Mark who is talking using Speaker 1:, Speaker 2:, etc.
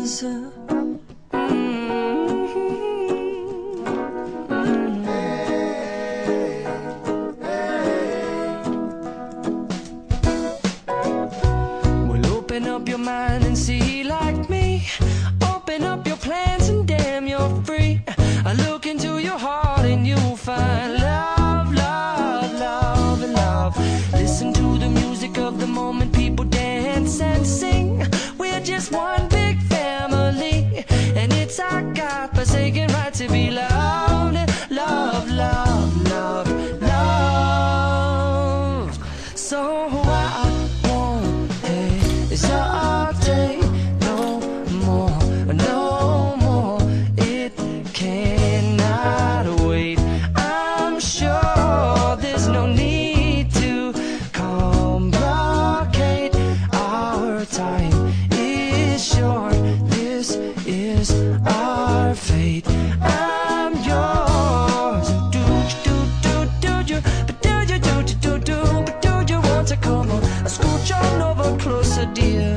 Speaker 1: Well, open up your mind to be loved, closer, dear,